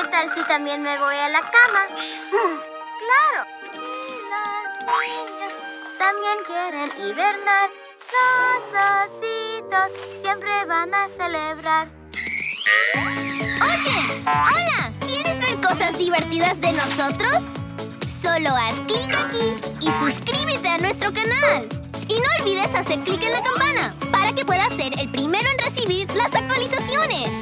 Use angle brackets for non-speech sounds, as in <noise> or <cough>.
¿Qué tal si también me voy a la cama? <laughs> Claro. Y los niños también quieren hibernar. Los ositos siempre van a celebrar. ¡Oye! ¡Hola! ¿Quieres ver cosas divertidas de nosotros? Solo haz clic aquí y suscríbete a nuestro canal. Y no olvides hacer clic en la campana para que puedas ser el primero en recibir las actualizaciones.